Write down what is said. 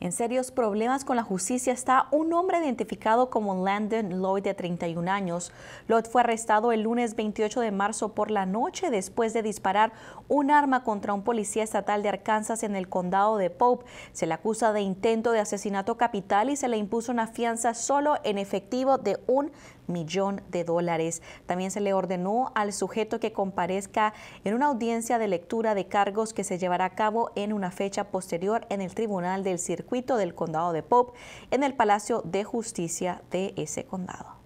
En serios problemas con la justicia está un hombre identificado como Landon Lloyd de 31 años. Lloyd fue arrestado el lunes 28 de marzo por la noche después de disparar un arma contra un policía estatal de Arkansas en el condado de Pope. Se le acusa de intento de asesinato capital y se le impuso una fianza solo en efectivo de un millón de dólares. También se le ordenó al sujeto que comparezca en una audiencia de lectura de cargos que se llevará a cabo en una fecha posterior en el Tribunal del Circuito del Condado de Pope en el Palacio de Justicia de ese condado.